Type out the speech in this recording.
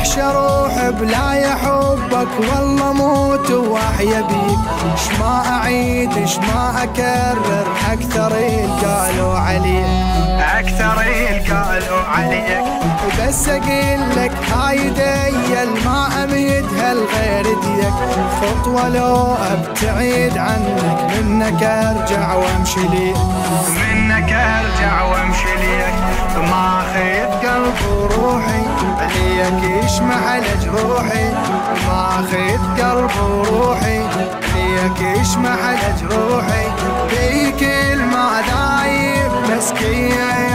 وحش أروح بلا يحبك والله موت واحيا بيك. اش ما أعيد اش ما أكرر أكثر قالوا عليك. أكثر قالوا عليك. بس أقول لك هاي دي ما أميدها لغير ديك. خطوة لو أبتعد عنك منك أرجع وأمشي ليك. منك أرجع وأمشي ليك. ما خيت قلب وروحي ليك يشمع لجروحي ما خيت قلب وروحي. ليك يشمع لجروحي في كل ما دايب مسكين.